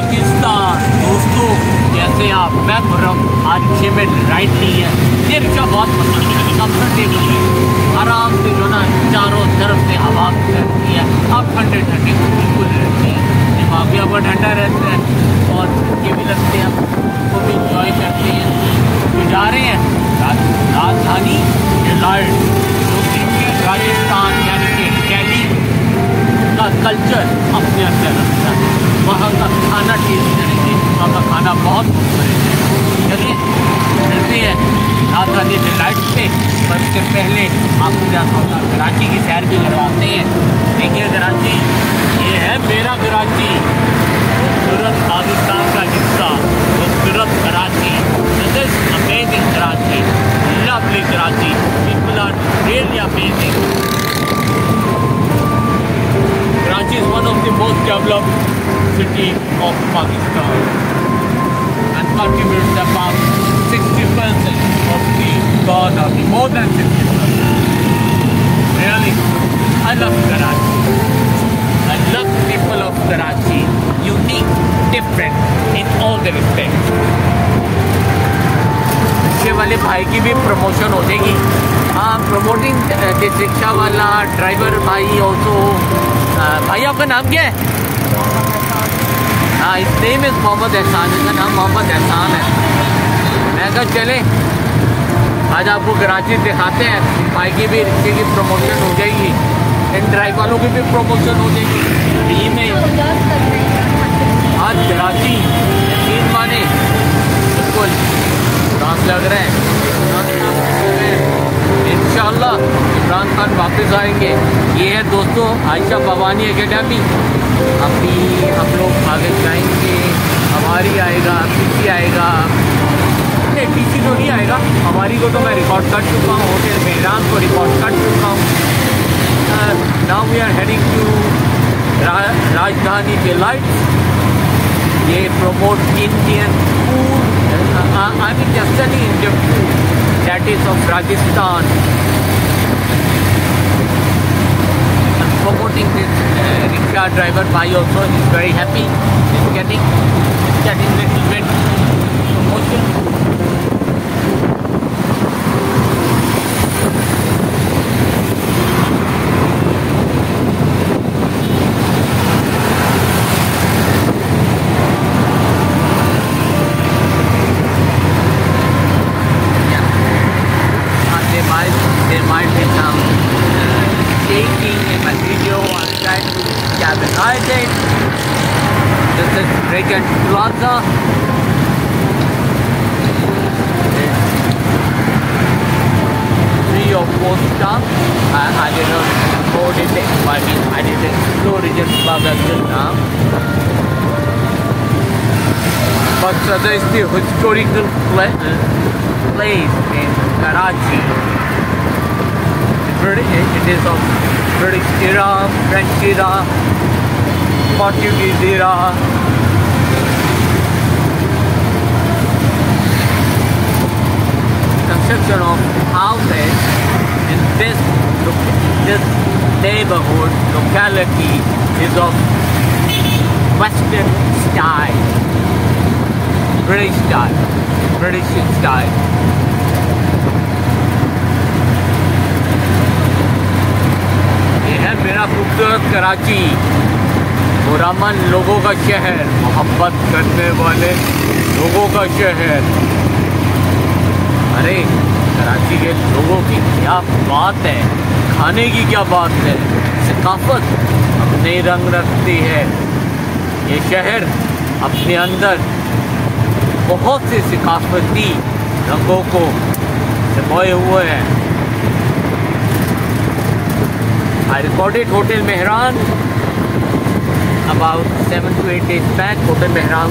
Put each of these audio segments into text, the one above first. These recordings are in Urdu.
پاکستان۔ دوستو، جیسے آپ میں خرم آج چھ منٹ رائٹ لی ہے۔ یہ رکشہ بہت پسند کمفرٹیبل ہے۔ آرام سے جو نا، چاروں طرف سے ہوا رہتی ہے۔ آپ ٹھنڈے ٹھنڈے بالکل رہتے ہیں۔ دماغ بھی آپ ٹھنڈا رہتا ہے اور یہ بھی لگتے ہیں۔ وہ بھی انجوائے کرتے ہیں۔ جو جا رہے ہیں راجدھانی ڈیلائڈ جو کہ راجستھان یعنی کہ دہلی کا کلچر اپنے اندر رکھتے وہاں کا کھانا بہت خوبصورت ہے۔ چلیے ملتی ہے رات رات یہ لائٹ پہ پر اس کے پہلے آپ کو جاتا ہوتا کراچی کی سیر بھی کرواتے ہیں۔ دیکھیے کراچی، یہ ہے میرا کراچی۔ خوبصورت پاکستان کا حصہ، خوبصورت Karachi. Amazing Karachi. Lovely Karachi. People are really amazing Karachi is one of the most developed city of Pakistan and contributes about 60% of the economy, more than 60%. Really, I love Karachi. I love people of Karachi. Unique, different in all the respects. رکشے والے بھائی کی بھی پروموشن ہو جائے گی ہاں پروموٹنگ رکشا والا ڈرائیور بھائی آلسو بھائی آپ کا نام کیا ہے ہاں اس نیم از محمد احسان اس کا نام محمد احسان ہے۔ میں کہا چلے آج آپ کو کراچی دکھاتے ہیں۔ بھائی کی بھی رکشے کی پروموشن ہو جائے گی۔ ان ڈرائیو والوں کی بھی پروموشن ہو جائے گی۔ فری میں۔ آج کراچی تین مانے۔ بالکل۔ رات لگ رہے ہیں ان شاء اللہ عمران خان واپس آئیں گے۔ یہ ہے دوستوں عائشہ بھوانی اکیڈمی۔ ابھی ہم لوگ آگے جائیں گے۔ ہماری آئے گا پی سی آئے گا۔ نہیں پی سی تو نہیں آئے گا، ہماری کو تو میں ریکارڈ کر چکا ہوں۔ ہوٹل میں رام کو ریکارڈ کر چکا ہوں۔ Now we are heading to Rajdhani کے لائٹ یہ promote Indian food I mean جسٹنی Indian food that is of Rajasthan promoting this uh, rickshaw driver bhai also is very happy he's getting Trying to stabilize it. This is Plaza. Three or four stops. I, I did not record it. I mean, I didn't explore Regent Plaza till now. But uh, there is the historical pla- place in Karachi. British, it is of British era, French era, Portuguese era. Construction of houses in this this neighborhood locality is of Western style, British style, British style. خوبصورت کراچی۔ مرمن لوگوں کا شہر، محبت کرنے والے لوگوں کا شہر۔ ارے، کراچی کے لوگوں کی کیا بات ہے؟ کھانے کی کیا بات ہے؟ ثقافت اپنے رنگ رکھتی ہے۔ یہ شہر اپنے اندر بہت سے ثقافتی رنگوں کو سموئے ہوئے ہیں I recorded Hotel Mehran about seven to eight days back. Hotel Mehran,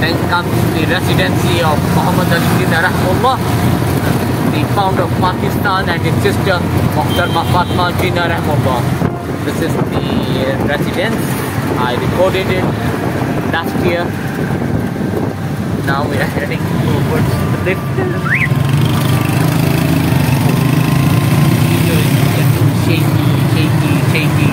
then comes the residency of Muhammad Ali Jinnah Rahmullah, the founder of Pakistan and his sister Muhtarma Fatma Jinnah Rahmullah. This is the residence. I recorded it last year. Now we are heading towards the lift. Shaky, shaky, shaky.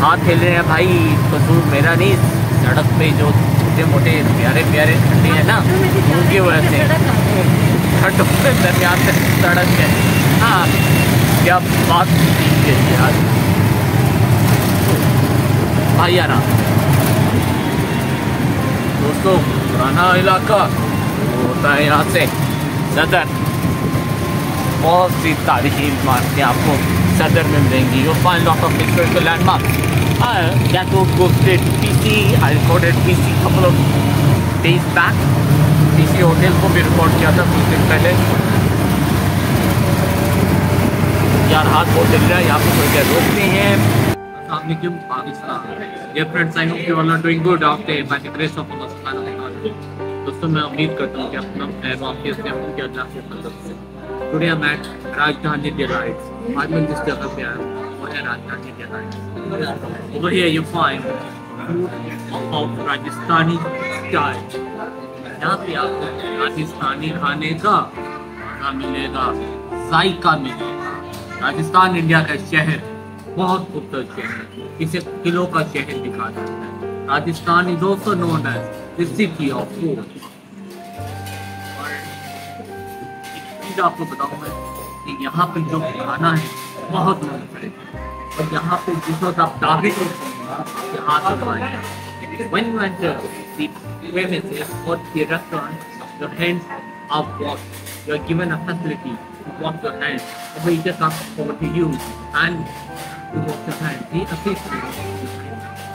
ہاتھ کھیل رہے ہیں بھائی قصور میرا نہیں۔ سڑک پہ جو چھوٹے موٹے پیارے پیارے ٹھنڈے ہیں نا ان کی وجہ سے ٹھنڈ کے درمیان سے سڑک ہے۔ ہاں کیا بات ہے یار۔ بھائی آنا دوستوں پرانا علاقہ ہوتا ہے یہاں سے۔ صدر بہت سی تاریخی عمارتیں آپ کو صدر میں ملیں گی you find lot of historical landmark that was posted PC I recorded PC couple of days back PC hotel کو بھی ریکارڈ کیا تھا کچھ دن پہلے یار ہاتھ بہت جل رہا ہے یہاں پہ تھوڑی دیر روکتے ہیں السلام علیکم پاکستان یہ friends I hope you all are doing good after by the grace of Allah سبحانہ و تعالی دوستوں میں امید کرتا ہوں کہ اپنا خیر و عافیت سے ہوں کہ اللہ کی مدد سے today am at Rajdhani delights آج میں جس جگہ پہ آیا وہ ہے Rajdhani delights over here you find food of Rajasthani style یہاں پہ آپ کو راجستانی کھانے کا مزہ ملے گا ذائقہ ملے گا راجستان انڈیا کا شہر بہت خوبصورت شہر اسے قلعوں کا شہر دکھا جاتا ہے Rajasthan is also known as the city of food چیز آپ کو بتاؤں میں کہ یہاں پہ جو کھانا ہے بہت منفرد ہے اور یہاں پہ جس وقت آپ دعوے یہاں سے کھائیں When you enter the premises or the restaurant, your hands are washed. You are given a facility to wash your hands. The waiter comes over to you and to wash your hands. He assists you.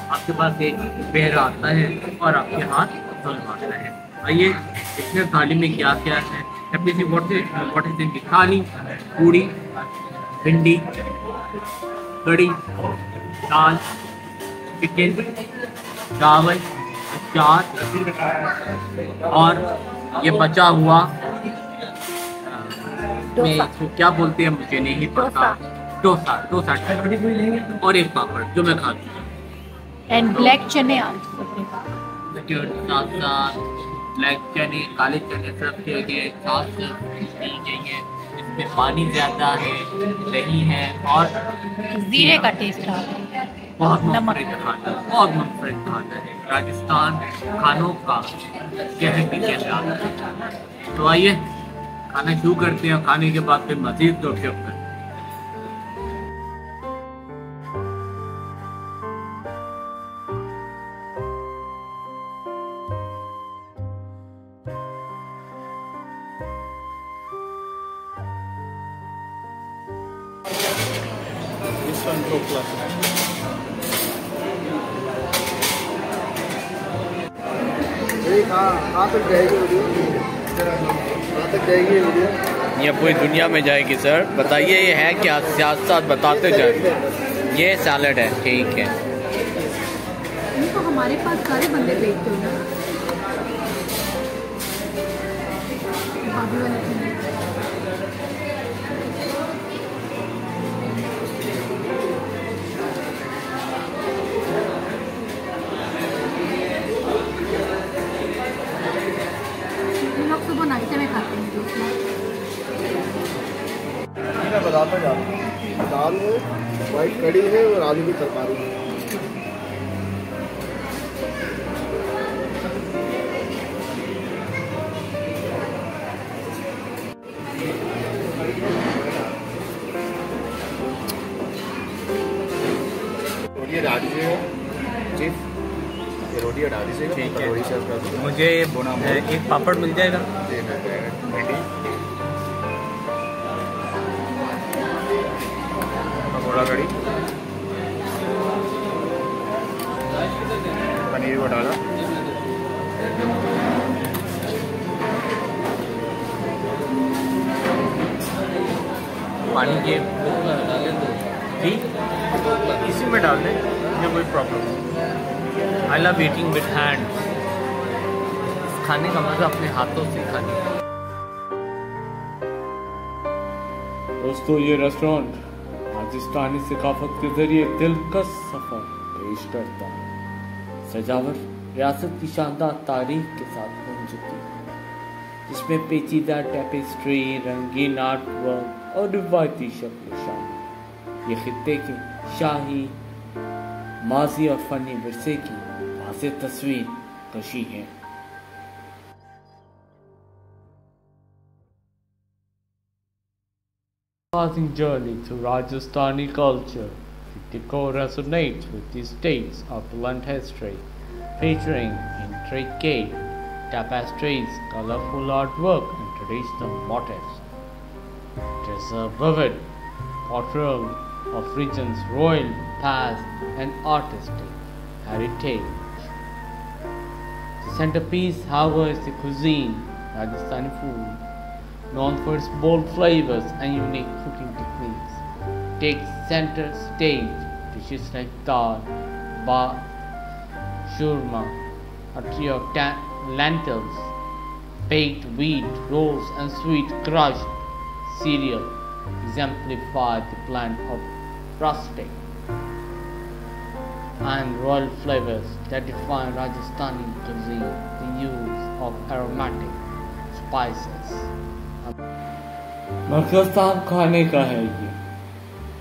آپ کے پاس ایک بہرا آتا ہے اور آپ کے ہاتھ دھلواتا ہے آئیے اس میں تھالی میں کیا کیا ہے واٹ از ان کی تھالی پوڑی بھنڈی کڑی دال چکن چاول چار اور یہ بچا ہوا کیا بولتے ہیں مجھے نہیں پتا ڈوسا ڈوسا اور ایک پاپڑ جو میں کھاتی ہوں اینڈ بلیک چنے بلیک چنے کالے چنے سب کے لیے ساس دی گئی ہے اس میں پانی زیادہ ہے دہی ہے اور زیرے کا ٹیسٹ ہے بہت منفرد کھانا بہت منفرد کھانا ہے راجستھان کھانوں کا شہر بھی کہتا ہے تو آئیے کھانا شروع کرتے ہیں اور کھانے کے بعد پھر مزید دو شپ یہ پوری دنیا میں جائے گی سر۔ بتائیے یہ ہے کیا؟ سیاست بتاتے جائیں۔ یہ سیلڈ ہے ٹھیک ہے۔ ہمارے پاس سارے بندے بیچتے ہیں میں بتاتا جا رہا دال ہے وائٹ کڑی ہے اور آلو کی ترکاری ہے۔ روٹی ڈال دیجیے گا جی۔ مجھے ایک پاپڑ مل جائے گا۔ پکوڑا کڑی پنیر کو ڈالا پانی کے اسی میں ڈال دیں مجھے کوئی problem I love eating with hand کھانے کا مزہ اپنے ہاتھوں سے کھانے دوستو یہ ریسٹورینٹ راجستھانی ثقافت کے ذریعے دلکش سفر پیش کرتا ہے سجاوٹ ریاست کی شاندار تاریخ کے ساتھ بن چکی ہے، جس میں پیچیدہ ٹیپسٹری رنگین آرٹ ورک اور روایتی شکل شامل یہ خطے کے شاہی، ماضی اور فنی ورثے کی واضح تصویر کشی ہے Passing journey to Rajasthani culture, the decor resonates with the state's opulent history, featuring intricate tapestries, colorful artwork, and traditional motifs. It is a vivid portrayal of region's royal past and artistic heritage. The centerpiece, however, is the cuisine, Rajasthani food, known for its bold flavors and unique cooking techniques, takes center stage. Dishes like dal, ba, shurma, a trio of ta- lentils, baked wheat rolls, and sweet crushed cereal exemplify the blend of rustic and royal flavors that define Rajasthani cuisine. The use of aromatic spices. مرکز صاحب کھانے کا ہے یہ۔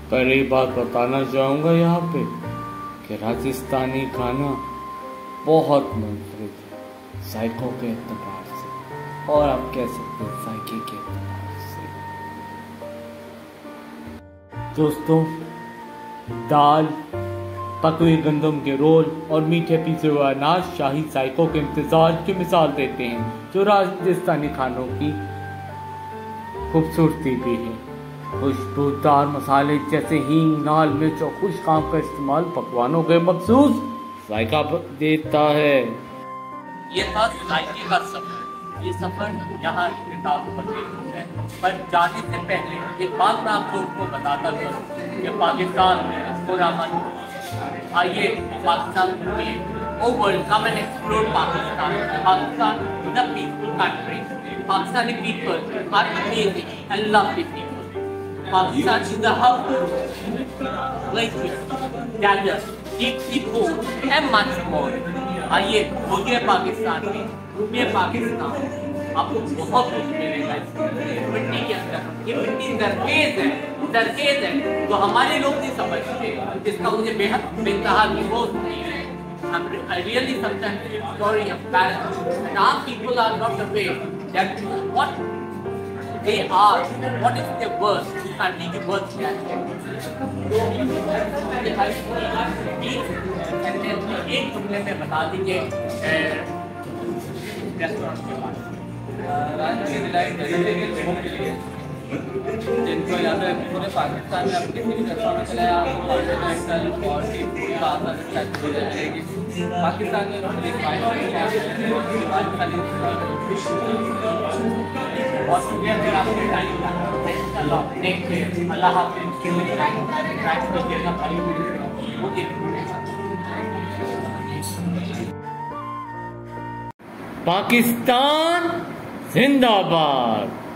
پہلے بات بتانا چاہوں گا یہاں پہ کہ راجستانی کھانا بہت منفرد ہے، ذائقوں کے اعتبار سے۔ اور آپ کہہ سکتے ہیں ذائقے کے اعتبار سے۔ دوستوں، دال، پکوے گندم کے رول اور میٹھے پیسے ہوئے اناج شاہی ذائقوں کے امتزاج کی مثال دیتے ہیں جو راجستانی کھانوں کی خوبصورتی بھی ہے۔ خوشبودار مسالے جیسے ہینگ، نال مرچ اور خوش خام کا استعمال پکوانوں کے مخصوص ذائقہ دیتا ہے۔ یہ تھا ذائقے کا سفر۔ یہ سفر یہاں ہے پر جانے سے پہلے ایک بات میں آپ لوگوں کو بتاتا چلوں کہ پاکستان میں خورامن آئیے، پاکستان گھومیں over come and explore Pakistan. Pakistan is peaceful country تو ہمارے لوگ نہیں سمجھتے اس کا مجھے بے حد بے انتہا افسوس نہیں ہے۔ I'm really sometimes sorry embarrassed that our people are not ہم that what they are, what is their worth, you can make a worth judgment. ایک جملے میں بتا دیجیے ریسٹورینٹ کے بعد جن کو یا تو پورے پاکستان میں آپ کسی بھی درخوا میں چلے آپ کو انٹرنیشنل اور ٹیم کی بات ہو جائے گی پاکستان میں بہت شکریہ پھر آپ کے ٹائم کا نیکسٹ ڈے اللہ حافظ کے لیے ٹائم کر دے گا خالی پاکستان زندہ باد